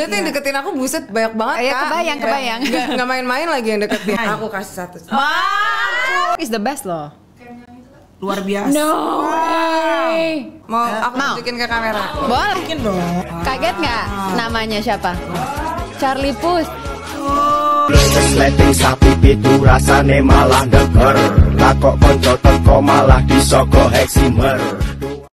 Dulu tuh yang iya. deketin aku buset banyak banget ya kak kebayang iya. kebayang nggak, gak main-main lagi yang deketin Aku kasih satu Is the best loh. Luar biasa. No way. Mau eh, aku Mau. tunjukin ke kamera Boleh. Mungkin dong. Kaget nggak namanya siapa? Charlie Puth. Sleting sapi pitu rasane malah deker Lah kok konco teko malah disoko heksimer